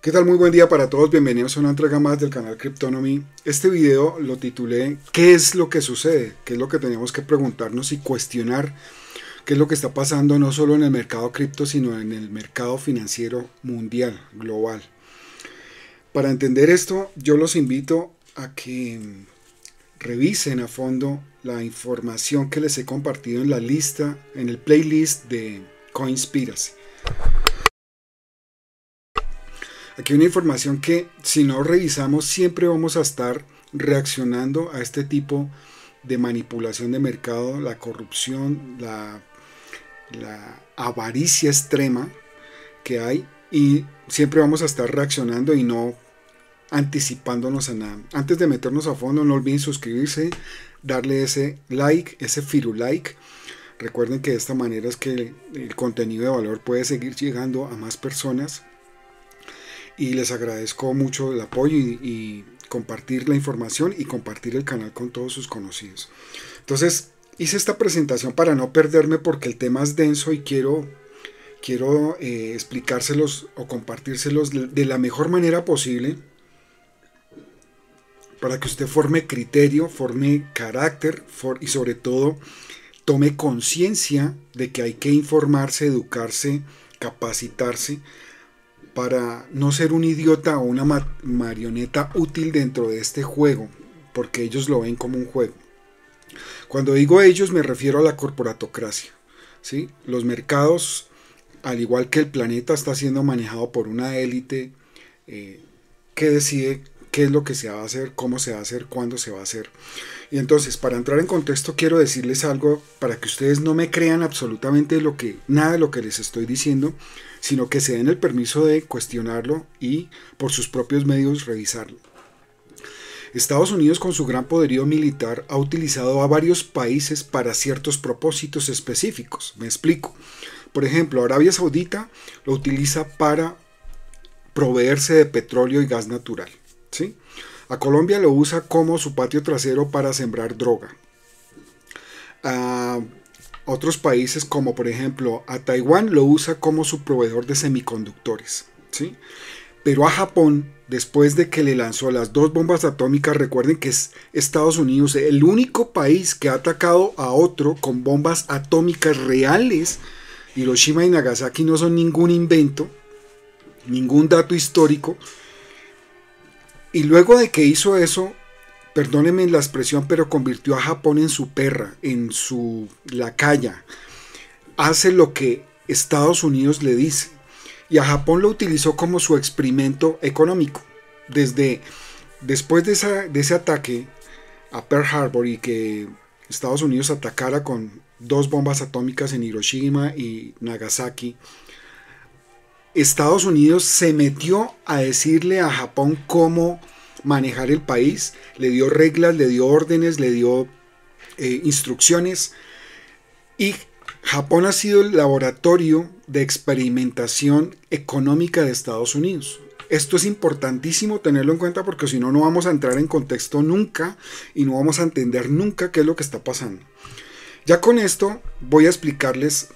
¿Qué tal? Muy buen día para todos. Bienvenidos a una entrega más del canal Cryptonomy. Este video lo titulé ¿Qué es lo que sucede? ¿Qué es lo que tenemos que preguntarnos y cuestionar? ¿Qué es lo que está pasando no solo en el mercado cripto, sino en el mercado financiero mundial, global? Para entender esto, yo los invito a que revisen a fondo la información que les he compartido en la lista, en el playlist de Coinspiracy. Aquí una información que si no revisamos siempre vamos a estar reaccionando a este tipo de manipulación de mercado, la corrupción, la, la avaricia extrema que hay y siempre vamos a estar reaccionando y no anticipándonos a nada. Antes de meternos a fondo, no olviden suscribirse, darle ese like, ese firu like. Recuerden que de esta manera es que el contenido de valor puede seguir llegando a más personas y les agradezco mucho el apoyo y, compartir la información y compartir el canal con todos sus conocidos. Entonces hice esta presentación para no perderme porque el tema es denso y quiero, quiero eh, explicárselos o compartírselos de la mejor manera posible para que usted forme criterio, forme carácter y sobre todo tome conciencia de que hay que informarse, educarse, capacitarse para no ser un idiota o una marioneta útil dentro de este juego, porque ellos lo ven como un juego. Cuando digo ellos me refiero a la corporatocracia. ¿sí? Los mercados, al igual que el planeta, está siendo manejado por una élite eh, que decide qué es lo que se va a hacer, cómo se va a hacer, cuándo se va a hacer. Y entonces, para entrar en contexto, quiero decirles algo para que ustedes no me crean absolutamente lo que, nada de lo que les estoy diciendo, sino que se den el permiso de cuestionarlo y por sus propios medios revisarlo. Estados Unidos con su gran poderío militar ha utilizado a varios países para ciertos propósitos específicos. Me explico. Por ejemplo, Arabia Saudita lo utiliza para proveerse de petróleo y gas natural. ¿sí? A Colombia lo usa como su patio trasero para sembrar droga. A otros países como por ejemplo a Taiwán lo usa como su proveedor de semiconductores. ¿sí? Pero a Japón, después de que le lanzó las dos bombas atómicas, recuerden que es Estados Unidos el único país que ha atacado a otro con bombas atómicas reales. Hiroshima y Nagasaki no son ningún invento, ningún dato histórico. Y luego de que hizo eso, perdónenme la expresión, pero convirtió a Japón en su perra, en su lacaya. Hace lo que Estados Unidos le dice. Y a Japón lo utilizó como su experimento económico. Desde después de, de ese ataque a Pearl Harbor y que Estados Unidos atacara con dos bombas atómicas en Hiroshima y Nagasaki, Estados Unidos se metió a decirle a Japón cómo manejar el país, le dio reglas, le dio órdenes, le dio eh, instrucciones y Japón ha sido el laboratorio de experimentación económica de Estados Unidos. Esto es importantísimo tenerlo en cuenta porque si no, no vamos a entrar en contexto nunca y no vamos a entender nunca qué es lo que está pasando. Ya con esto voy a explicarles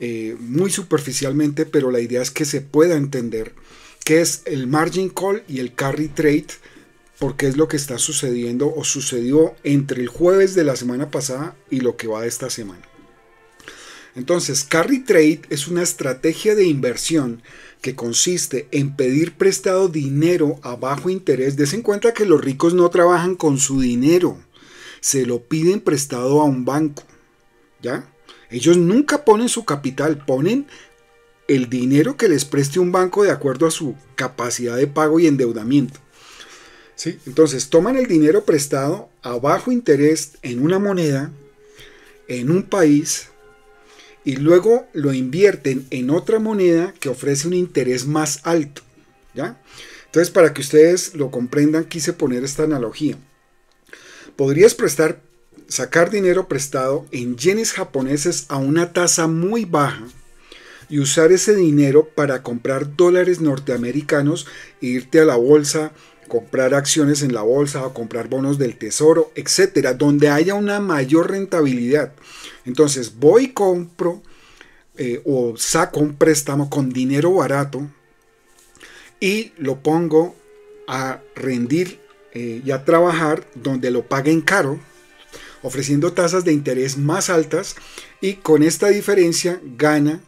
eh, muy superficialmente, pero la idea es que se pueda entender qué es el margin call y el carry trade, porque es lo que está sucediendo o sucedió entre el jueves de la semana pasada y lo que va de esta semana. Entonces, carry trade es una estrategia de inversión que consiste en pedir prestado dinero a bajo interés. Des en cuenta que los ricos no trabajan con su dinero, se lo piden prestado a un banco. ¿Ya? Ellos nunca ponen su capital, ponen el dinero que les preste un banco de acuerdo a su capacidad de pago y endeudamiento. ¿Sí? Entonces toman el dinero prestado a bajo interés en una moneda, en un país, y luego lo invierten en otra moneda que ofrece un interés más alto. ¿ya? Entonces, para que ustedes lo comprendan, quise poner esta analogía. Podrías prestar sacar dinero prestado en yenes japoneses a una tasa muy baja y usar ese dinero para comprar dólares norteamericanos e irte a la bolsa, comprar acciones en la bolsa o comprar bonos del tesoro, etcétera, donde haya una mayor rentabilidad. Entonces voy y compro eh, o saco un préstamo con dinero barato y lo pongo a rendir eh, y a trabajar donde lo paguen caro, ofreciendo tasas de interés más altas y con esta diferencia gana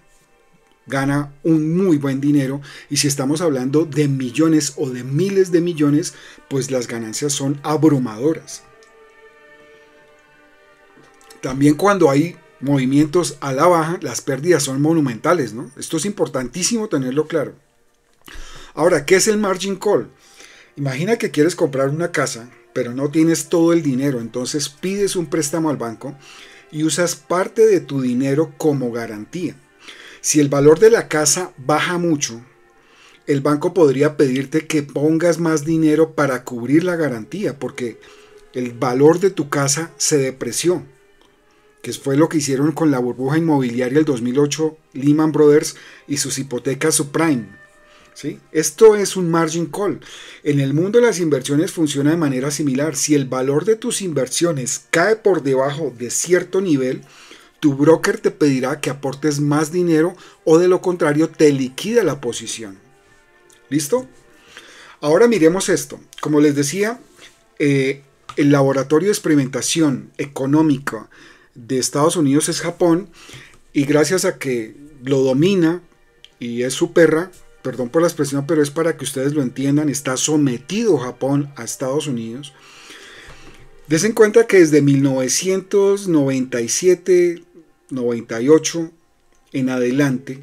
gana un muy buen dinero y si estamos hablando de millones o de miles de millones, pues las ganancias son abrumadoras. También cuando hay movimientos a la baja, las pérdidas son monumentales, ¿no? Esto es importantísimo tenerlo claro. Ahora, ¿qué es el margin call? Imagina que quieres comprar una casa, pero no tienes todo el dinero, entonces pides un préstamo al banco y usas parte de tu dinero como garantía. Si el valor de la casa baja mucho, el banco podría pedirte que pongas más dinero para cubrir la garantía, porque el valor de tu casa se depreció, que fue lo que hicieron con la burbuja inmobiliaria del 2008 Lehman Brothers y sus hipotecas subprime. ¿sí? Esto es un margin call. En el mundo de las inversiones funciona de manera similar. Si el valor de tus inversiones cae por debajo de cierto nivel, tu broker te pedirá que aportes más dinero o de lo contrario te liquida la posición. ¿Listo? Ahora miremos esto. Como les decía, eh, el laboratorio de experimentación económica de Estados Unidos es Japón y gracias a que lo domina y es su perra, perdón por la expresión, pero es para que ustedes lo entiendan, está sometido Japón a Estados Unidos. Desen cuenta que desde 1997 98 en adelante,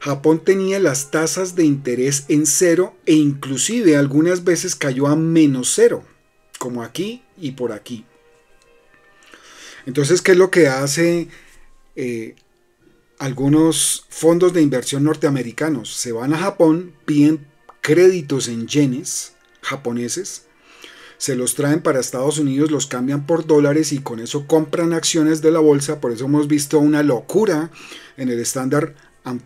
Japón tenía las tasas de interés en cero e inclusive algunas veces cayó a menos cero, como aquí y por aquí. Entonces, ¿qué es lo que hace eh, algunos fondos de inversión norteamericanos? Se van a Japón, piden créditos en yenes japoneses se los traen para Estados Unidos, los cambian por dólares y con eso compran acciones de la bolsa. Por eso hemos visto una locura en el Standard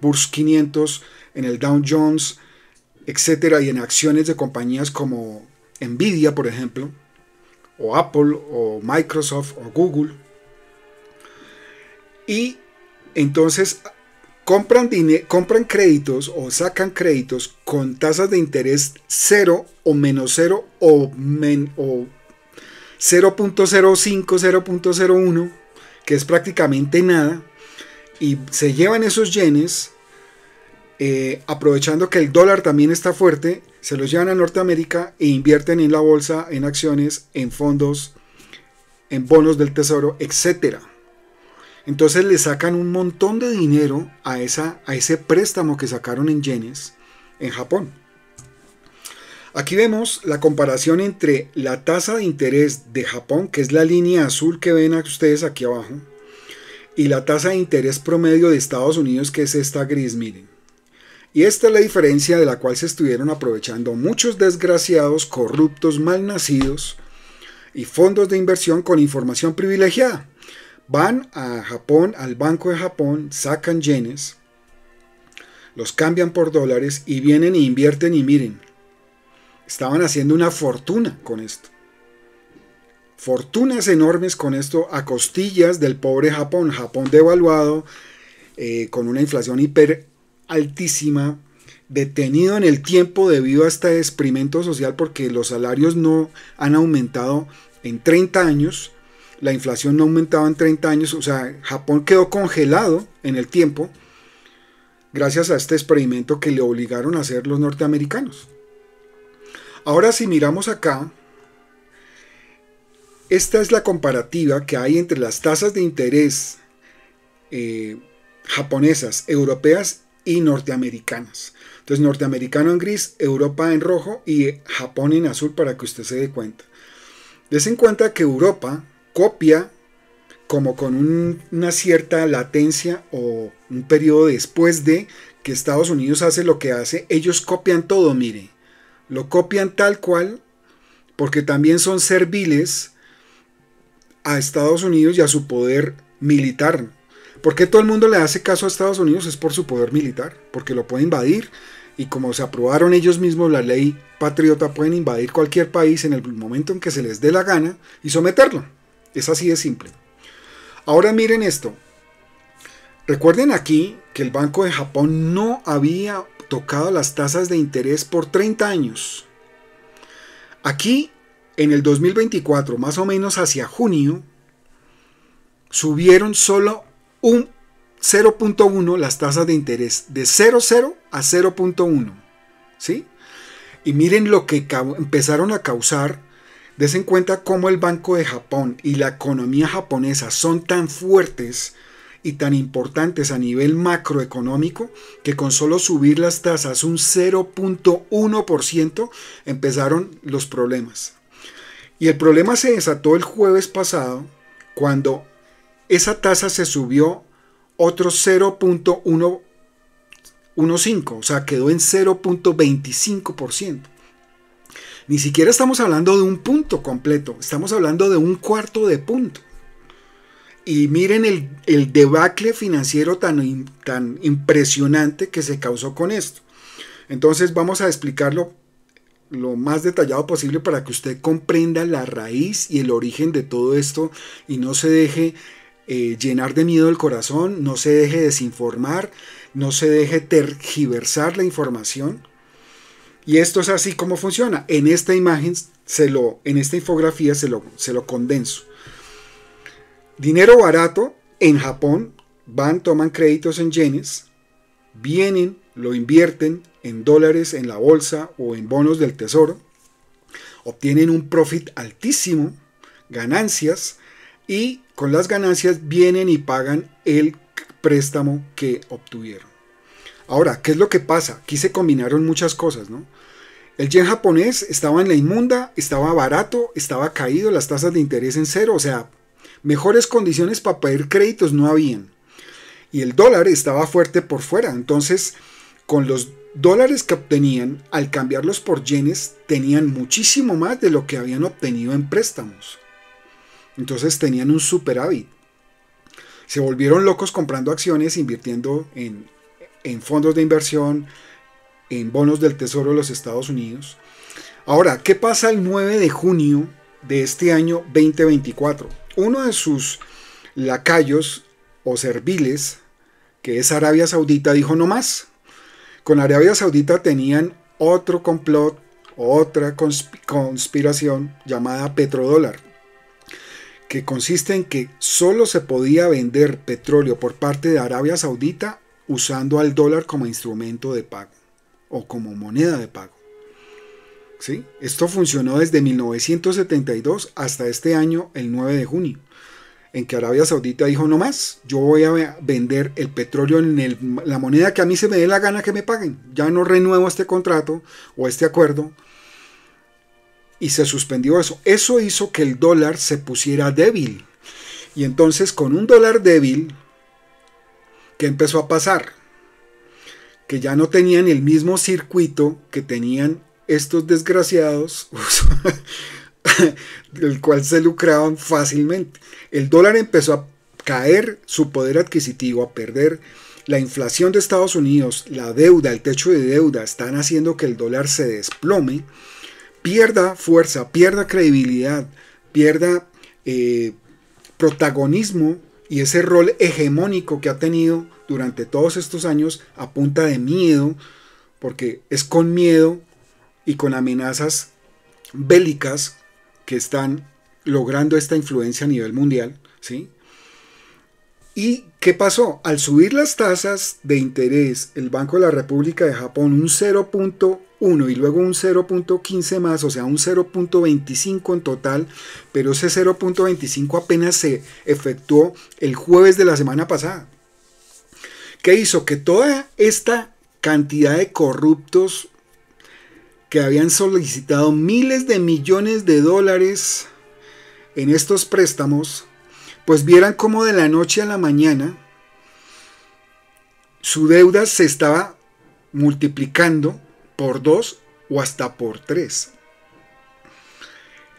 Poor's 500, en el Dow Jones, etcétera, y en acciones de compañías como Nvidia, por ejemplo, o Apple, o Microsoft, o Google. Y entonces compran, compran créditos o sacan créditos con tasas de interés 0 o menos 0 o, o 0.05, 0.01, que es prácticamente nada, y se llevan esos yenes, eh, aprovechando que el dólar también está fuerte, se los llevan a Norteamérica e invierten en la bolsa, en acciones, en fondos, en bonos del tesoro, etcétera. Entonces le sacan un montón de dinero a, esa, a ese préstamo que sacaron en yenes en Japón. Aquí vemos la comparación entre la tasa de interés de Japón, que es la línea azul que ven ustedes aquí abajo, y la tasa de interés promedio de Estados Unidos, que es esta gris, miren. Y esta es la diferencia de la cual se estuvieron aprovechando muchos desgraciados, corruptos, malnacidos y fondos de inversión con información privilegiada. Van a Japón, al Banco de Japón, sacan yenes, los cambian por dólares y vienen e invierten y miren, estaban haciendo una fortuna con esto. Fortunas enormes con esto a costillas del pobre Japón. Japón devaluado, eh, con una inflación hiper altísima, detenido en el tiempo debido a este experimento social porque los salarios no han aumentado en 30 años la inflación no aumentaba en 30 años, o sea, Japón quedó congelado en el tiempo gracias a este experimento que le obligaron a hacer los norteamericanos. Ahora si miramos acá, esta es la comparativa que hay entre las tasas de interés eh, japonesas, europeas y norteamericanas. Entonces norteamericano en gris, Europa en rojo y Japón en azul para que usted se dé cuenta. Des en cuenta que Europa copia como con una cierta latencia o un periodo después de que Estados Unidos hace lo que hace, ellos copian todo, mire, lo copian tal cual, porque también son serviles a Estados Unidos y a su poder militar. ¿Por qué todo el mundo le hace caso a Estados Unidos? Es por su poder militar, porque lo puede invadir y como se aprobaron ellos mismos la ley patriota, pueden invadir cualquier país en el momento en que se les dé la gana y someterlo. Es así de simple. Ahora miren esto. Recuerden aquí que el Banco de Japón no había tocado las tasas de interés por 30 años. Aquí, en el 2024, más o menos hacia junio, subieron solo un 0.1 las tasas de interés, de 0,0 a 0.1. ¿Sí? Y miren lo que empezaron a causar. Desen cuenta cómo el Banco de Japón y la economía japonesa son tan fuertes y tan importantes a nivel macroeconómico que con solo subir las tasas un 0.1% empezaron los problemas. Y el problema se desató el jueves pasado cuando esa tasa se subió otro 0.115, o sea, quedó en 0.25%. Ni siquiera estamos hablando de un punto completo, estamos hablando de un cuarto de punto. Y miren el, debacle financiero tan, tan impresionante que se causó con esto. Entonces vamos a explicarlo lo más detallado posible para que usted comprenda la raíz y el origen de todo esto y no se deje eh, llenar de miedo el corazón, no se deje desinformar, no se deje tergiversar la información. Y esto es así como funciona. En esta imagen, se lo, en esta infografía se lo, se lo condenso. Dinero barato en Japón, van, toman créditos en yenes, vienen, lo invierten en dólares en la bolsa o en bonos del tesoro, obtienen un profit altísimo, ganancias, y con las ganancias vienen y pagan el préstamo que obtuvieron. Ahora, ¿qué es lo que pasa? Aquí se combinaron muchas cosas, ¿no? El yen japonés estaba en la inmunda, estaba barato, estaba caído, las tasas de interés en cero, o sea, mejores condiciones para pedir créditos no habían. Y el dólar estaba fuerte por fuera, entonces con los dólares que obtenían, al cambiarlos por yenes, tenían muchísimo más de lo que habían obtenido en préstamos. Entonces tenían un superávit. Se volvieron locos comprando acciones, invirtiendo en, fondos de inversión, en bonos del Tesoro de los Estados Unidos. Ahora, ¿qué pasa el 9 de junio de este año 2024? Uno de sus lacayos o serviles, que es Arabia Saudita, dijo no más. Con Arabia Saudita tenían otro complot, otra conspiración llamada petrodólar que consiste en que solo se podía vender petróleo por parte de Arabia Saudita usando al dólar como instrumento de pago o como moneda de pago. ¿Sí? Esto funcionó desde 1972 hasta este año, el 9 de junio, en que Arabia Saudita dijo no más, yo voy a vender el petróleo en la moneda que a mí se me dé la gana que me paguen, ya no renuevo este contrato o este acuerdo y se suspendió eso. Eso hizo que el dólar se pusiera débil. Y entonces con un dólar débil, ¿qué empezó a pasar? Que ya no tenían el mismo circuito que tenían estos desgraciados, del cual se lucraban fácilmente. El dólar empezó a caer su poder adquisitivo, a perder. La inflación de Estados Unidos, la deuda, el techo de deuda están haciendo que el dólar se desplome pierda fuerza, pierda credibilidad, pierda eh, protagonismo y ese rol hegemónico que ha tenido durante todos estos años a punta de miedo, porque es con miedo y con amenazas bélicas que están logrando esta influencia a nivel mundial, ¿sí? ¿Y qué pasó? Al subir las tasas de interés, el Banco de la República de Japón un 0.1 y luego un 0.15 más, o sea, un 0.25 en total, pero ese 0.25 apenas se efectuó el jueves de la semana pasada. ¿Qué hizo? Que toda esta cantidad de corruptos que habían solicitado miles de millones de dólares en estos préstamos, pues vieran cómo de la noche a la mañana su deuda se estaba multiplicando por dos o hasta por tres.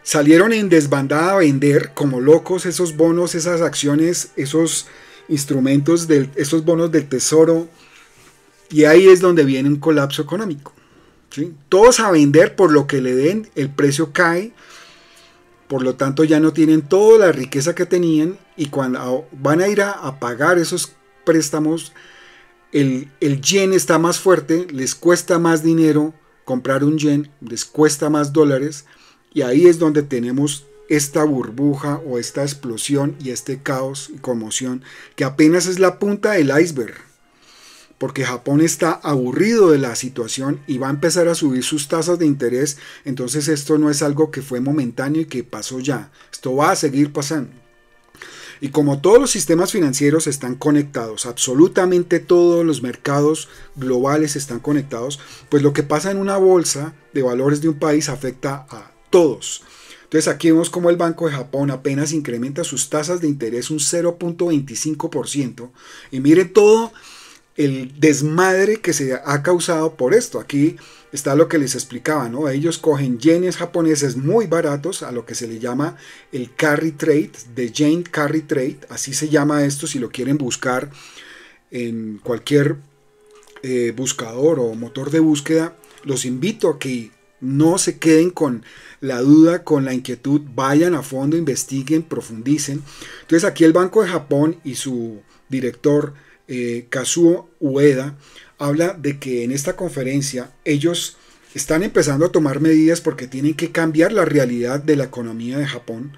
Salieron en desbandada a vender como locos esos bonos, esas acciones, esos instrumentos, de, esos bonos del tesoro. Y ahí es donde viene un colapso económico. Todos a vender por lo que le den, el precio cae. Por lo tanto ya no tienen toda la riqueza que tenían y cuando van a ir a pagar esos préstamos el, el yen está más fuerte, les cuesta más dinero comprar un yen, les cuesta más dólares y ahí es donde tenemos esta burbuja o esta explosión y este caos y conmoción que apenas es la punta del iceberg. Porque Japón está aburrido de la situación y va a empezar a subir sus tasas de interés. Entonces esto no es algo que fue momentáneo y que pasó ya. Esto va a seguir pasando. Y como todos los sistemas financieros están conectados, absolutamente todos los mercados globales están conectados, pues lo que pasa en una bolsa de valores de un país afecta a todos. Entonces aquí vemos como el Banco de Japón apenas incrementa sus tasas de interés un 0.25%. Y mire todo el desmadre que se ha causado por esto. Aquí está lo que les explicaba, ¿no? Ellos cogen yenes japoneses muy baratos a lo que se le llama el carry trade, de yen carry trade, así se llama esto si lo quieren buscar en cualquier eh, buscador o motor de búsqueda. Los invito a que no se queden con la duda, con la inquietud, vayan a fondo, investiguen, profundicen. Entonces aquí el Banco de Japón y su director eh, Kazuo Ueda habla de que en esta conferencia ellos están empezando a tomar medidas porque tienen que cambiar la realidad de la economía de Japón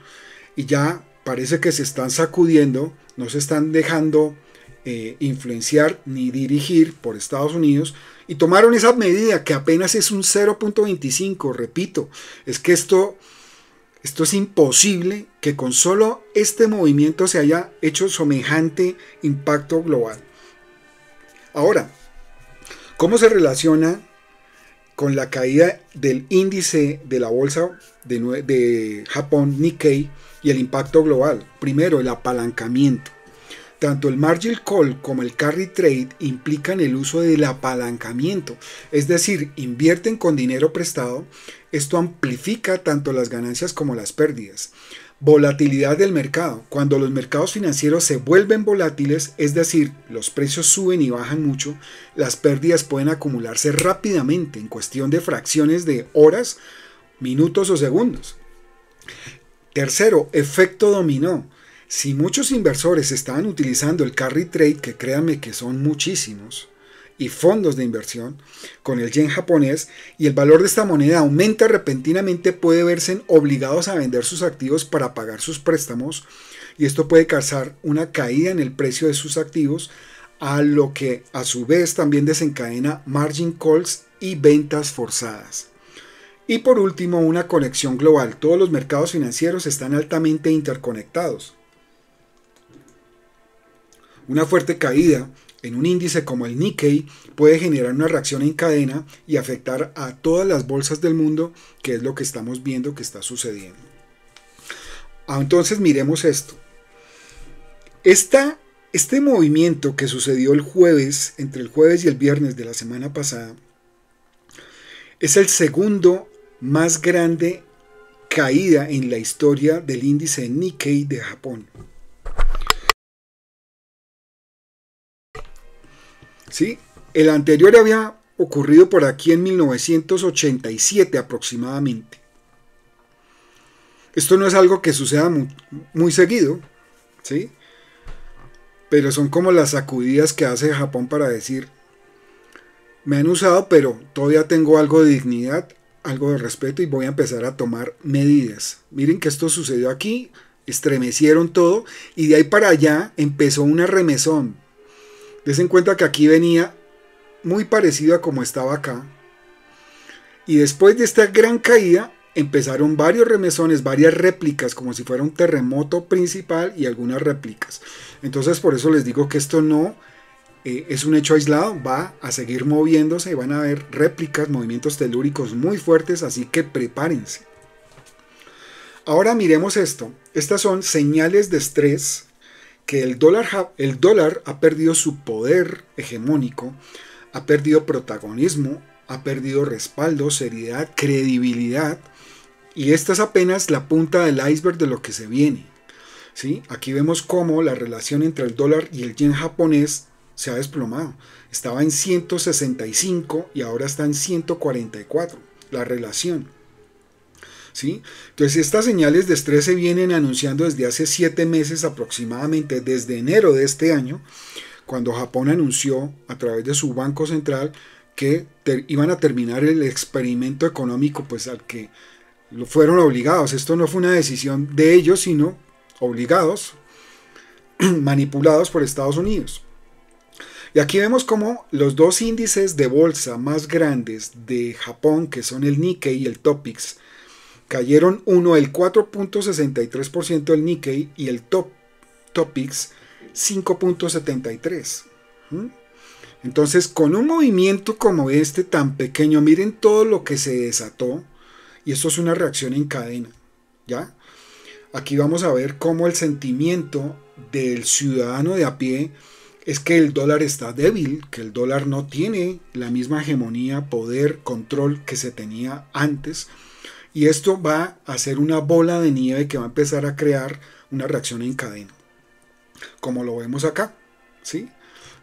y ya parece que se están sacudiendo, no se están dejando eh, influenciar ni dirigir por Estados Unidos y tomaron esa medida que apenas es un 0.25, repito, es que esto, esto es imposible que con solo este movimiento se haya hecho semejante impacto global. Ahora, ¿cómo se relaciona con la caída del índice de la bolsa de, de Japón, Nikkei, y el impacto global? Primero, el apalancamiento. Tanto el margin call como el carry trade implican el uso del apalancamiento, es decir, invierten con dinero prestado. Esto amplifica tanto las ganancias como las pérdidas. Volatilidad del mercado. Cuando los mercados financieros se vuelven volátiles, es decir, los precios suben y bajan mucho, las pérdidas pueden acumularse rápidamente en cuestión de fracciones de horas, minutos o segundos. Tercero, efecto dominó. Si muchos inversores estaban utilizando el carry trade, que créanme que son muchísimos, y fondos de inversión con el yen japonés y el valor de esta moneda aumenta repentinamente, puede verse obligados a vender sus activos para pagar sus préstamos y esto puede causar una caída en el precio de sus activos, a lo que a su vez también desencadena margin calls y ventas forzadas. Y por último, una conexión global. Todos los mercados financieros están altamente interconectados. Una fuerte caída en un índice como el Nikkei puede generar una reacción en cadena y afectar a todas las bolsas del mundo, que es lo que estamos viendo que está sucediendo. Ah, entonces miremos esto. este movimiento que sucedió el jueves, entre el jueves y el viernes de la semana pasada, es el segundo más grande caída en la historia del índice Nikkei de Japón. ¿Sí? El anterior había ocurrido por aquí en 1987 aproximadamente. Esto no es algo que suceda muy, seguido, ¿sí? Pero son como las sacudidas que hace Japón para decir, me han usado, pero todavía tengo algo de dignidad, algo de respeto y voy a empezar a tomar medidas. Miren que esto sucedió aquí, estremecieron todo y de ahí para allá empezó una remesón, Des en cuenta que aquí venía muy parecido a como estaba acá. Y después de esta gran caída empezaron varios remesones, varias réplicas, como si fuera un terremoto principal y algunas réplicas. Entonces por eso les digo que esto no eh, es un hecho aislado, va a seguir moviéndose y van a haber réplicas, movimientos telúricos muy fuertes, así que prepárense. Ahora miremos esto. Estas son señales de estrés que el dólar, el dólar ha perdido su poder hegemónico, ha perdido protagonismo, ha perdido respaldo, seriedad, credibilidad, y esta es apenas la punta del iceberg de lo que se viene. ¿sí? Aquí vemos cómo la relación entre el dólar y el yen japonés se ha desplomado. Estaba en 165 y ahora está en 144, la relación. Entonces estas señales de estrés se vienen anunciando desde hace siete meses aproximadamente, desde enero de este año, cuando Japón anunció a través de su banco central que iban a terminar el experimento económico pues al que fueron obligados. Esto no fue una decisión de ellos, sino obligados, manipulados por Estados Unidos. Y aquí vemos como los dos índices de bolsa más grandes de Japón, que son el Nikkei y el Topix, cayeron uno el 4.63% el Nikkei y el Top, Topix 5.73%. Entonces, con un movimiento como este tan pequeño, miren todo lo que se desató, y esto es una reacción en cadena, ¿ya? Aquí vamos a ver cómo el sentimiento del ciudadano de a pie es que el dólar está débil, que el dólar no tiene la misma hegemonía, poder, control que se tenía antes. Y esto va a ser una bola de nieve que va a empezar a crear una reacción en cadena. Como lo vemos acá. ¿sí?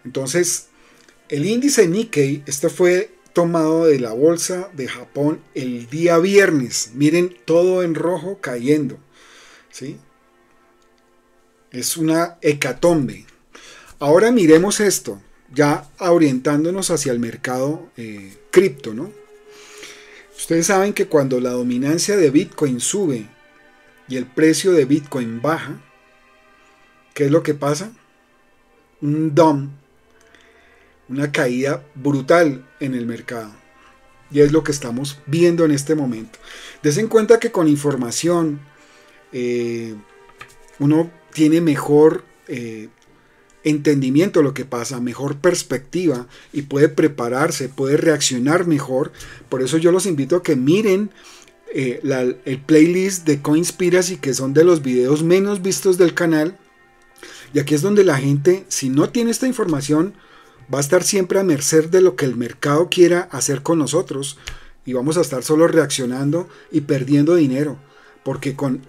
Entonces, el índice Nikkei, este fue tomado de la bolsa de Japón el día viernes. Miren, todo en rojo cayendo. ¿sí? Es una hecatombe. Ahora miremos esto, ya orientándonos hacia el mercado eh, cripto, ¿no? Ustedes saben que cuando la dominancia de Bitcoin sube y el precio de Bitcoin baja, ¿qué es lo que pasa? Un DOM, una caída brutal en el mercado. Y es lo que estamos viendo en este momento. Desen cuenta que con información eh, uno tiene mejor eh, entendimiento de lo que pasa, mejor perspectiva y puede prepararse, puede reaccionar mejor. Por eso yo los invito a que miren eh, el playlist de Coinspiracy, que son de los videos menos vistos del canal. Y aquí es donde la gente, si no tiene esta información, va a estar siempre a merced de lo que el mercado quiera hacer con nosotros. Y vamos a estar solo reaccionando y perdiendo dinero. Porque con,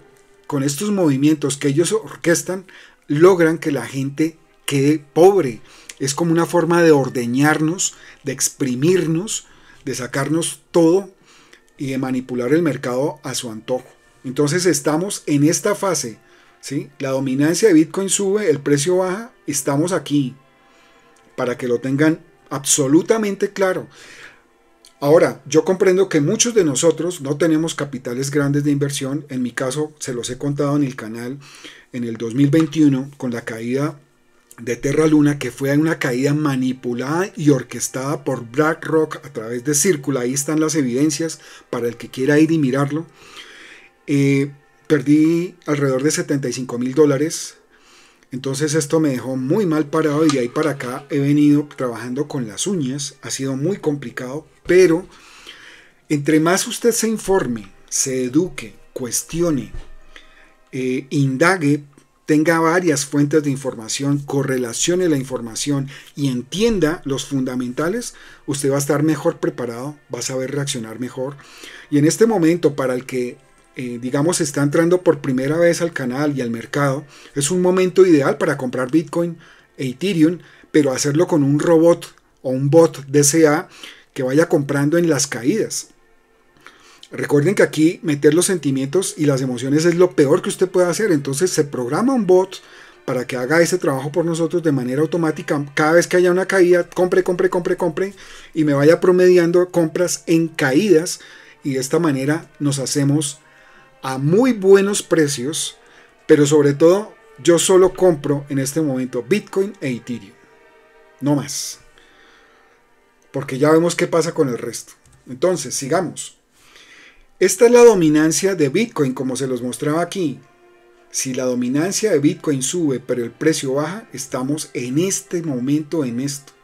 con estos movimientos que ellos orquestan, logran que la gente quede pobre. Es como una forma de ordeñarnos, de exprimirnos, de sacarnos todo y de manipular el mercado a su antojo. Entonces estamos en esta fase. ¿sí? La dominancia de Bitcoin sube, el precio baja, estamos aquí. Para que lo tengan absolutamente claro. Ahora, yo comprendo que muchos de nosotros no tenemos capitales grandes de inversión. En mi caso, se los he contado en el canal en el 2021 con la caída de Terra Luna, que fue una caída manipulada y orquestada por BlackRock a través de Círculo. Ahí están las evidencias para el que quiera ir y mirarlo. Eh, perdí alrededor de 75 mil dólares. Entonces esto me dejó muy mal parado y de ahí para acá he venido trabajando con las uñas. Ha sido muy complicado, pero entre más usted se informe, se eduque, cuestione, eh, indague, tenga varias fuentes de información, correlacione la información y entienda los fundamentales, usted va a estar mejor preparado, va a saber reaccionar mejor. Y en este momento, para el que, eh, digamos, está entrando por primera vez al canal y al mercado, es un momento ideal para comprar Bitcoin e Ethereum, pero hacerlo con un robot o un bot DCA que vaya comprando en las caídas. Recuerden que aquí meter los sentimientos y las emociones es lo peor que usted puede hacer. Entonces se programa un bot para que haga ese trabajo por nosotros de manera automática. Cada vez que haya una caída, compre, compre, compre, compre y me vaya promediando compras en caídas. Y de esta manera nos hacemos a muy buenos precios. Pero sobre todo, yo solo compro en este momento Bitcoin e Ethereum. No más. Porque ya vemos qué pasa con el resto. Entonces, sigamos. Esta es la dominancia de Bitcoin, como se los mostraba aquí. Si la dominancia de Bitcoin sube pero el precio baja, estamos en este momento en esto.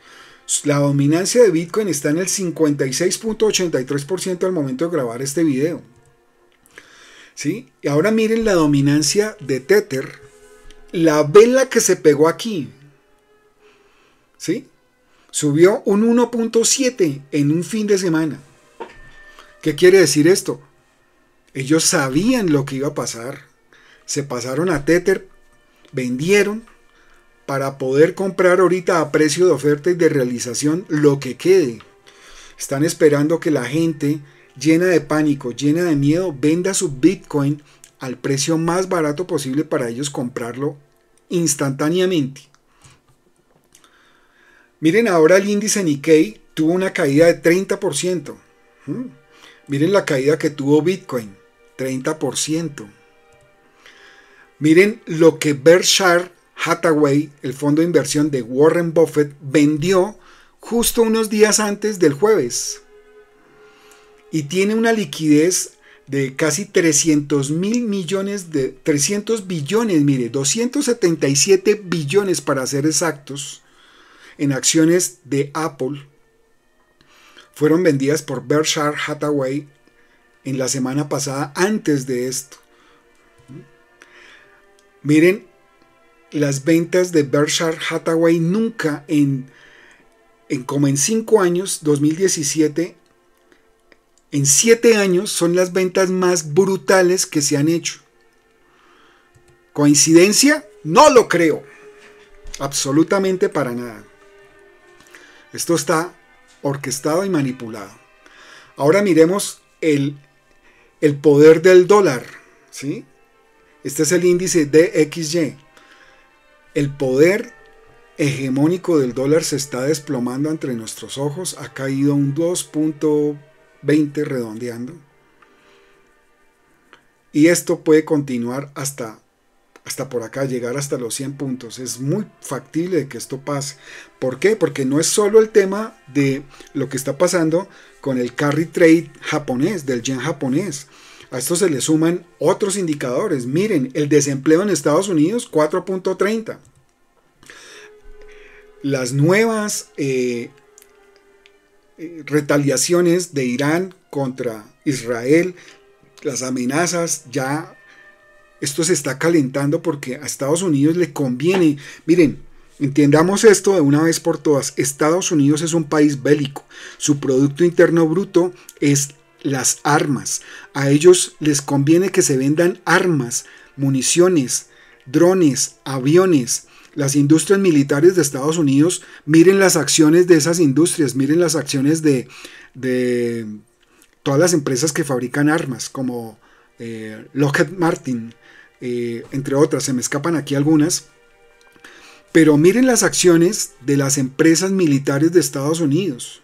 La dominancia de Bitcoin está en el 56.83% al momento de grabar este video. ¿Sí? Y ahora miren la dominancia de Tether. La vela que se pegó aquí. ¿Sí? Subió un 1.7 en un fin de semana. ¿Qué quiere decir esto? Ellos sabían lo que iba a pasar. Se pasaron a Tether, vendieron para poder comprar ahorita a precio de oferta y de realización lo que quede. Están esperando que la gente llena de pánico, llena de miedo, venda su Bitcoin al precio más barato posible para ellos comprarlo instantáneamente. Miren ahora el índice Nikkei tuvo una caída de 30%. ¿Mm? Miren la caída que tuvo Bitcoin, 30%. Miren lo que Berkshire Hathaway, el fondo de inversión de Warren Buffett, vendió justo unos días antes del jueves. Y tiene una liquidez de casi 300 mil millones de 300 billones, mire, 277 billones para ser exactos, en acciones de Apple fueron vendidas por Berkshire Hathaway en la semana pasada antes de esto. Miren, las ventas de Berkshire Hathaway nunca en, en como en 5 años, 2017, en 7 años son las ventas más brutales que se han hecho. ¿Coincidencia? No lo creo. Absolutamente para nada. Esto está orquestado y manipulado. Ahora miremos el, el poder del dólar. ¿sí? Este es el índice DXY. El poder hegemónico del dólar se está desplomando entre nuestros ojos. Ha caído un 2.20 redondeando. Y esto puede continuar hasta hasta por acá, llegar hasta los 100 puntos. Es muy factible que esto pase. ¿Por qué? Porque no es solo el tema de lo que está pasando con el carry trade japonés, del yen japonés. A esto se le suman otros indicadores. Miren, el desempleo en Estados Unidos 4.30. Las nuevas eh, eh, retaliaciones de Irán contra Israel, las amenazas ya esto se está calentando porque a Estados Unidos le conviene. Miren, entendamos esto de una vez por todas. Estados Unidos es un país bélico. Su Producto Interno Bruto es las armas. A ellos les conviene que se vendan armas, municiones, drones, aviones. Las industrias militares de Estados Unidos, miren las acciones de esas industrias, miren las acciones de, todas las empresas que fabrican armas, como eh, Lockheed Martin, eh, entre otras, se me escapan aquí algunas. Pero miren las acciones de las empresas militares de Estados Unidos.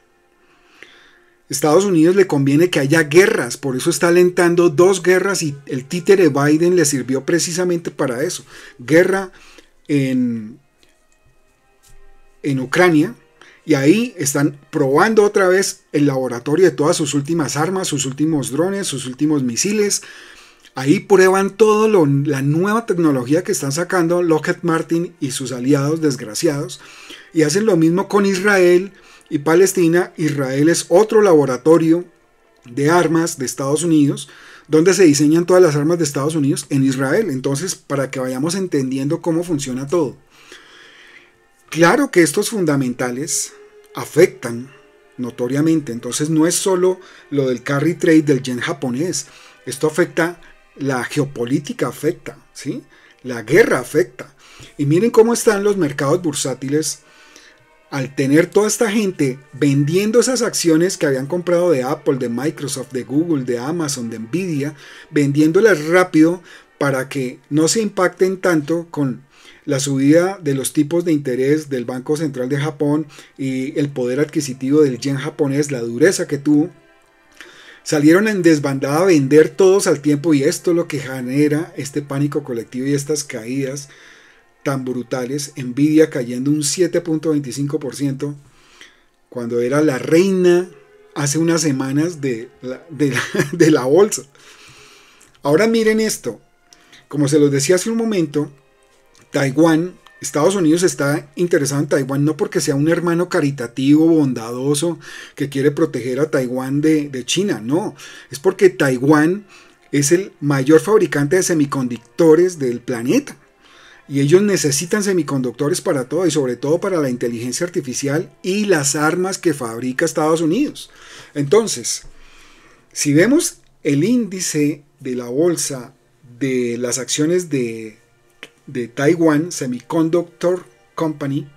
Estados Unidos le conviene que haya guerras, por eso está alentando dos guerras y el títere Biden le sirvió precisamente para eso. Guerra en, en Ucrania y ahí están probando otra vez el laboratorio de todas sus últimas armas, sus últimos drones, sus últimos misiles, Ahí prueban todo la nueva tecnología que están sacando Lockheed Martin y sus aliados desgraciados. Y hacen lo mismo con Israel y Palestina. Israel es otro laboratorio de armas de Estados Unidos, donde se diseñan todas las armas de Estados Unidos en Israel. Entonces, para que vayamos entendiendo cómo funciona todo. Claro que estos fundamentales afectan notoriamente. Entonces no es solo lo del carry trade del yen japonés. Esto afecta la geopolítica afecta, ¿sí? La guerra afecta. Y miren cómo están los mercados bursátiles al tener toda esta gente vendiendo esas acciones que habían comprado de Apple, de Microsoft, de Google, de Amazon, de Nvidia, vendiéndolas rápido para que no se impacten tanto con la subida de los tipos de interés del Banco Central de Japón y el poder adquisitivo del yen japonés, la dureza que tuvo Salieron en desbandada a vender todos al tiempo y esto es lo que genera este pánico colectivo y estas caídas tan brutales. Nvidia cayendo un 7.25% cuando era la reina hace unas semanas de la, de la bolsa. Ahora miren esto. Como se los decía hace un momento, Taiwán Estados Unidos está interesado en Taiwán no porque sea un hermano caritativo, bondadoso, que quiere proteger a Taiwán de, China, no, es porque Taiwán es el mayor fabricante de semiconductores del planeta. Y ellos necesitan semiconductores para todo y sobre todo para la inteligencia artificial y las armas que fabrica Estados Unidos. Entonces, si vemos el índice de la bolsa de las acciones de de Taiwan Semiconductor Company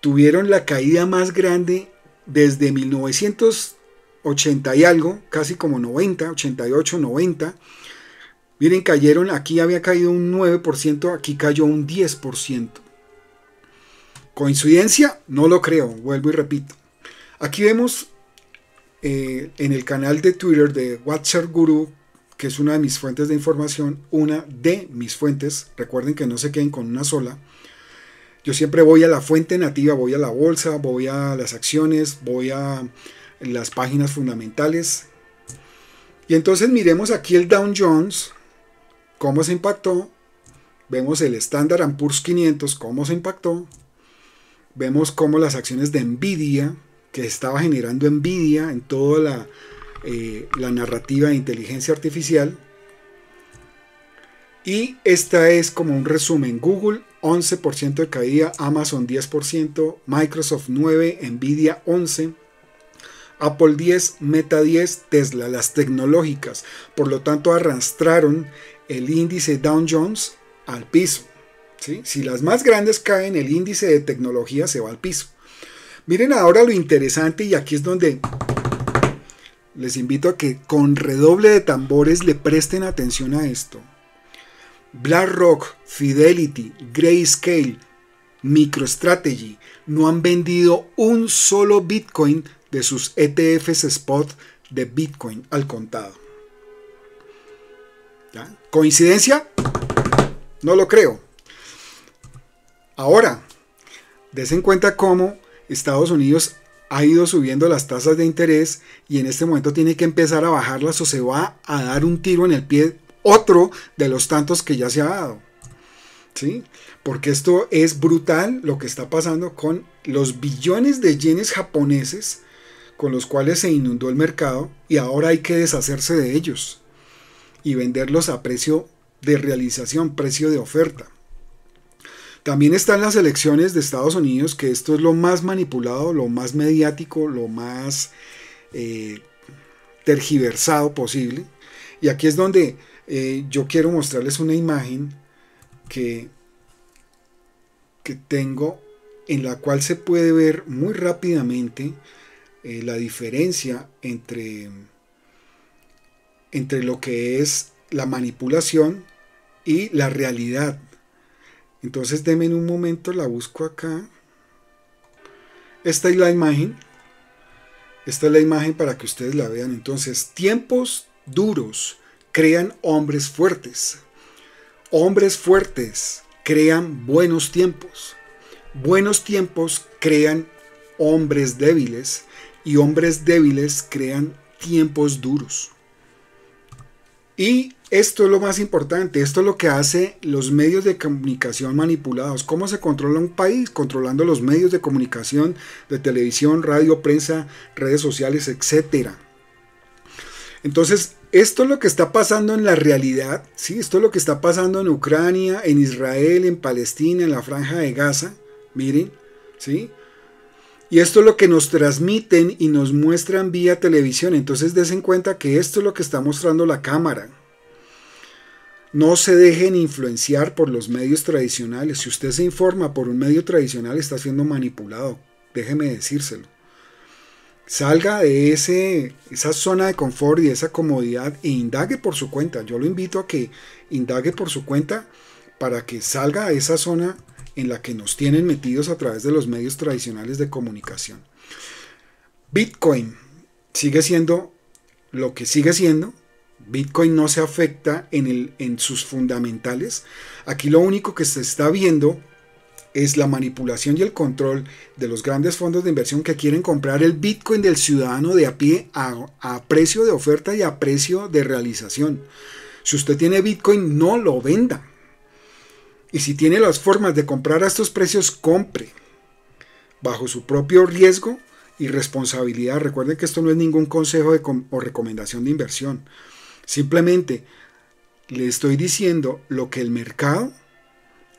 tuvieron la caída más grande desde 1980 y algo, casi como 90, 88, 90. Miren, cayeron, aquí había caído un 9%, aquí cayó un 10%. ¿Coincidencia? No lo creo, vuelvo y repito. Aquí vemos eh, en el canal de Twitter de WhatsApp Guru, que es una de mis fuentes de información, una de mis fuentes, recuerden que no se queden con una sola. Yo siempre voy a la fuente nativa, voy a la bolsa, voy a las acciones, voy a las páginas fundamentales. Y entonces miremos aquí el Dow Jones, cómo se impactó. Vemos el Standard Poor's 500, cómo se impactó. Vemos cómo las acciones de Nvidia, que estaba generando Nvidia en toda la, eh, la narrativa de inteligencia artificial. Y esta es como un resumen. Google 11% de caída, Amazon 10%, Microsoft 9%, Nvidia 11%. Apple 10, Meta 10, Tesla, las tecnológicas. Por lo tanto, arrastraron el índice Dow Jones al piso. Si las más grandes caen, el índice de tecnología se va al piso. Miren ahora lo interesante y aquí es donde les invito a que con redoble de tambores le presten atención a esto. BlackRock, Fidelity, Grayscale, MicroStrategy no han vendido un solo Bitcoin de sus ETFs spot de Bitcoin al contado. ¿Coincidencia? No lo creo. Ahora, des en cuenta cómo Estados Unidos ha ido subiendo las tasas de interés y en este momento tiene que empezar a bajarlas o se va a dar un tiro en el pie otro de los tantos que ya se ha dado. ¿Sí? Porque esto es brutal lo que está pasando con los billones de yenes japoneses con los cuales se inundó el mercado y ahora hay que deshacerse de ellos y venderlos a precio de realización, precio de oferta. También están las elecciones de Estados Unidos, que esto es lo más manipulado, lo más mediático, lo más eh, tergiversado posible. Y aquí es donde eh, yo quiero mostrarles una imagen que, que tengo en la cual se puede ver muy rápidamente eh, la diferencia entre, entre lo que es la manipulación y la realidad. Entonces denme en un momento, la busco acá. Esta es la imagen. Esta es la imagen para que ustedes la vean. Entonces, tiempos duros crean hombres fuertes. Hombres fuertes crean buenos tiempos. Buenos tiempos crean hombres débiles y hombres débiles crean tiempos duros. Y esto es lo más importante, esto es lo que hace los medios de comunicación manipulados. ¿Cómo se controla un país? Controlando los medios de comunicación de televisión, radio, prensa, redes sociales, etc. Entonces, esto es lo que está pasando en la realidad, ¿sí? Esto es lo que está pasando en Ucrania, en Israel, en Palestina, en la franja de Gaza. Miren, ¿sí? Y esto es lo que nos transmiten y nos muestran vía televisión. Entonces en cuenta que esto es lo que está mostrando la cámara. No se dejen influenciar por los medios tradicionales. Si usted se informa por un medio tradicional está siendo manipulado. Déjeme decírselo. Salga de ese, esa zona de confort y de esa comodidad e indague por su cuenta. Yo lo invito a que indague por su cuenta para que salga de esa zona en la que nos tienen metidos a través de los medios tradicionales de comunicación. Bitcoin sigue siendo lo que sigue siendo. Bitcoin no se afecta en, sus fundamentales. Aquí lo único que se está viendo es la manipulación y el control de los grandes fondos de inversión que quieren comprar el Bitcoin del ciudadano de a pie a, a precio de oferta y a precio de realización. Si usted tiene Bitcoin, no lo venda. Y si tiene las formas de comprar a estos precios, compre. Bajo su propio riesgo y responsabilidad. Recuerden que esto no es ningún consejo o recomendación de inversión. Simplemente le estoy diciendo lo que el mercado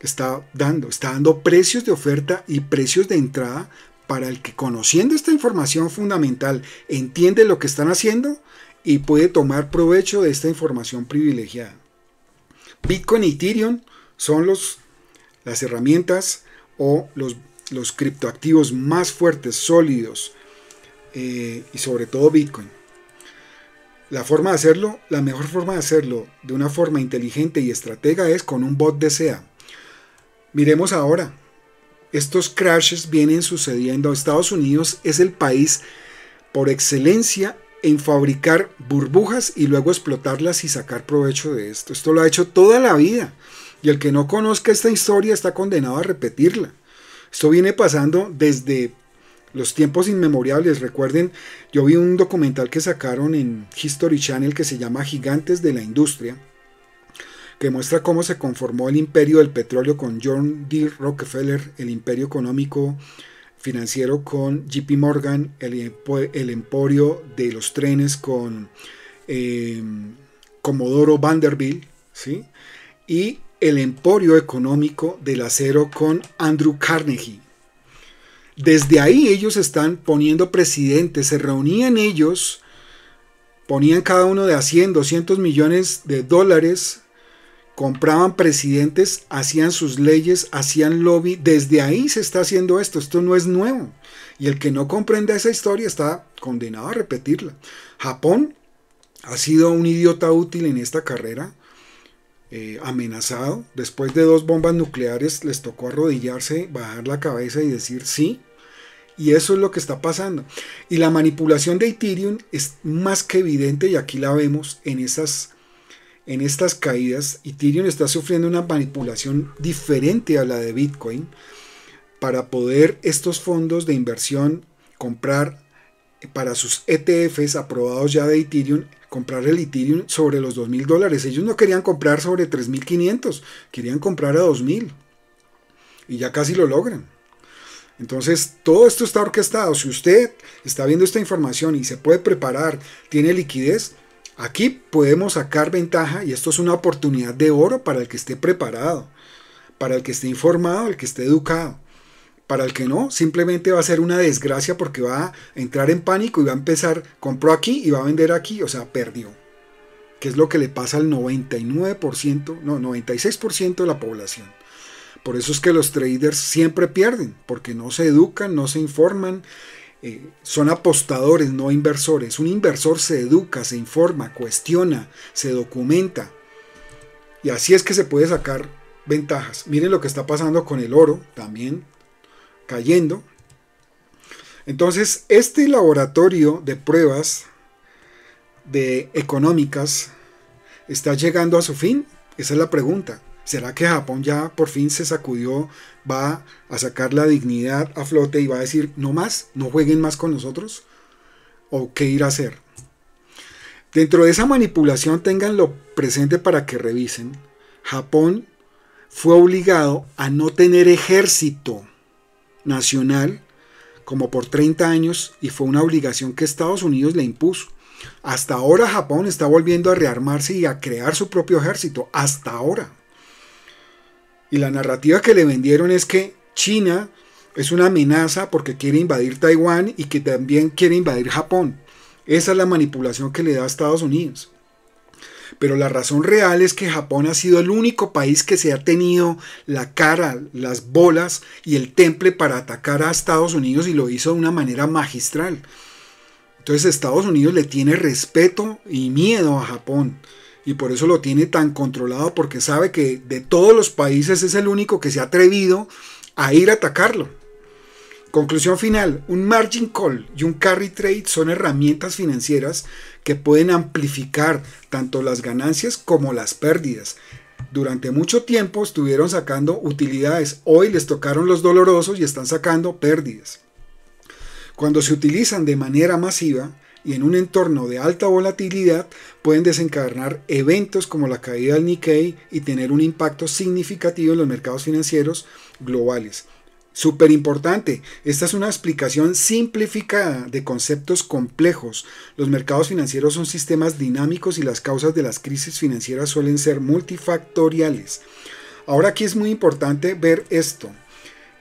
está dando. Está dando precios de oferta y precios de entrada para el que conociendo esta información fundamental entiende lo que están haciendo y puede tomar provecho de esta información privilegiada. Bitcoin y Ethereum son los, las herramientas o los, los criptoactivos más fuertes, sólidos eh, y sobre todo Bitcoin. La forma de hacerlo, la mejor forma de hacerlo de una forma inteligente y estratega es con un bot de SEA. Miremos ahora. estos crashes vienen sucediendo. Estados Unidos es el país por excelencia en fabricar burbujas y luego explotarlas y sacar provecho de esto. Esto lo ha hecho toda la vida. Y el que no conozca esta historia está condenado a repetirla. Esto viene pasando desde los tiempos inmemoriales. Recuerden, yo vi un documental que sacaron en History Channel que se llama Gigantes de la Industria, que muestra cómo se conformó el imperio del petróleo con John D. Rockefeller, el imperio económico financiero con JP Morgan, el, el emporio de los trenes con eh, Comodoro Vanderbilt, ¿sí? y el emporio económico del acero con Andrew Carnegie. Desde ahí ellos están poniendo presidentes, se reunían ellos, ponían cada uno de a 100, 200 millones de dólares, compraban presidentes, hacían sus leyes, hacían lobby. Desde ahí se está haciendo esto, esto no es nuevo. Y el que no comprenda esa historia está condenado a repetirla. Japón ha sido un idiota útil en esta carrera eh, amenazado. Después de dos bombas nucleares les tocó arrodillarse, bajar la cabeza y decir sí. Y eso es lo que está pasando. Y la manipulación de Ethereum es más que evidente y aquí la vemos en esas en estas caídas. Ethereum está sufriendo una manipulación diferente a la de Bitcoin para poder estos fondos de inversión comprar para sus ETFs aprobados ya de Ethereum comprar el Ethereum sobre los 2.000 dólares. Ellos no querían comprar sobre 3.500, querían comprar a 2.000. Y ya casi lo logran. Entonces, todo esto está orquestado. Si usted está viendo esta información y se puede preparar, tiene liquidez, aquí podemos sacar ventaja y esto es una oportunidad de oro para el que esté preparado, para el que esté informado, el que esté educado. Para el que no, simplemente va a ser una desgracia porque va a entrar en pánico y va a empezar, compró aquí y va a vender aquí, o sea, perdió. Que es lo que le pasa al 99%, no, 96% de la población. Por eso es que los traders siempre pierden, porque no se educan, no se informan, eh, son apostadores, no inversores. Un inversor se educa, se informa, cuestiona, se documenta. Y así es que se puede sacar ventajas. Miren lo que está pasando con el oro también cayendo. Entonces, este laboratorio de pruebas de económicas está llegando a su fin. Esa es la pregunta. ¿Será que Japón ya por fin se sacudió, va a sacar la dignidad a flote y va a decir, no más, no jueguen más con nosotros? ¿O qué ir a hacer? Dentro de esa manipulación, tenganlo presente para que revisen. Japón fue obligado a no tener ejército nacional como por 30 años y fue una obligación que Estados Unidos le impuso. Hasta ahora Japón está volviendo a rearmarse y a crear su propio ejército. Hasta ahora. Y la narrativa que le vendieron es que China es una amenaza porque quiere invadir Taiwán y que también quiere invadir Japón. Esa es la manipulación que le da a Estados Unidos. Pero la razón real es que Japón ha sido el único país que se ha tenido la cara, las bolas y el temple para atacar a Estados Unidos y lo hizo de una manera magistral. Entonces Estados Unidos le tiene respeto y miedo a Japón y por eso lo tiene tan controlado porque sabe que de todos los países es el único que se ha atrevido a ir a atacarlo. Conclusión final, un margin call y un carry trade son herramientas financieras que pueden amplificar tanto las ganancias como las pérdidas. Durante mucho tiempo estuvieron sacando utilidades, hoy les tocaron los dolorosos y están sacando pérdidas. Cuando se utilizan de manera masiva y en un entorno de alta volatilidad, pueden desencadenar eventos como la caída del Nikkei y tener un impacto significativo en los mercados financieros globales. Súper importante, esta es una explicación simplificada de conceptos complejos. Los mercados financieros son sistemas dinámicos y las causas de las crisis financieras suelen ser multifactoriales. Ahora aquí es muy importante ver esto.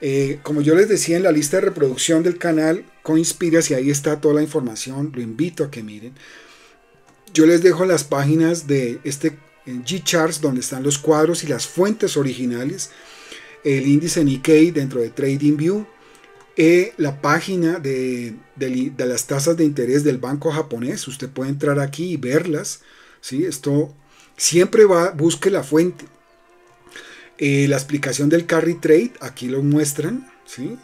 Eh, como yo les decía en la lista de reproducción del canal Coinspiras y ahí está toda la información, lo invito a que miren. Yo les dejo las páginas de este G-Charts donde están los cuadros y las fuentes originales el índice Nikkei dentro de TradingView, eh, la página de, las tasas de interés del banco japonés. Usted puede entrar aquí y verlas. ¿sí? Esto siempre va, busque la fuente. Eh, la explicación del carry trade, aquí lo muestran. ¿sí?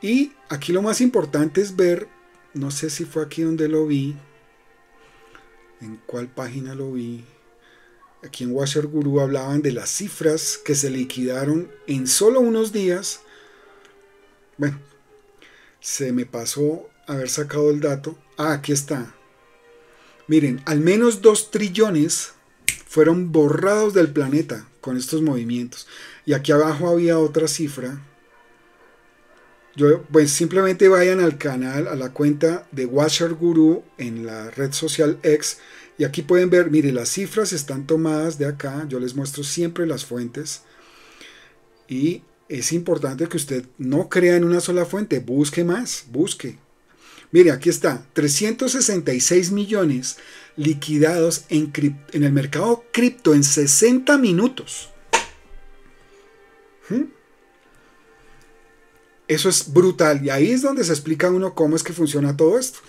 Y aquí lo más importante es ver, no sé si fue aquí donde lo vi, en cuál página lo vi. Aquí en Washer Guru hablaban de las cifras que se liquidaron en solo unos días. Bueno, se me pasó haber sacado el dato. Ah, aquí está. Miren, al menos 2 trillones fueron borrados del planeta con estos movimientos. Y aquí abajo había otra cifra. Yo, pues simplemente vayan al canal, a la cuenta de Washer Guru en la red social X. Y aquí pueden ver, mire, las cifras están tomadas de acá. Yo les muestro siempre las fuentes. Y es importante que usted no crea en una sola fuente, busque más, busque. Mire, aquí está, 366 millones liquidados en, en el mercado cripto en 60 minutos. ¿Mm? Eso es brutal y ahí es donde se explica uno cómo es que funciona todo esto.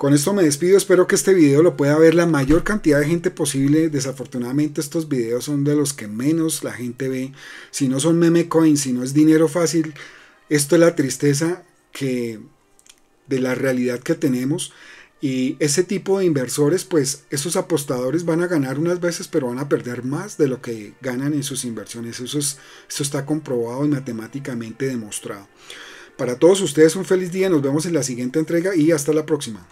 Con esto me despido, espero que este video lo pueda ver la mayor cantidad de gente posible. Desafortunadamente estos videos son de los que menos la gente ve. Si no son meme coins, si no es dinero fácil, esto es la tristeza que de la realidad que tenemos. Y ese tipo de inversores, pues esos apostadores van a ganar unas veces, pero van a perder más de lo que ganan en sus inversiones. Eso, es, eso está comprobado y matemáticamente demostrado. Para todos ustedes un feliz día, nos vemos en la siguiente entrega y hasta la próxima.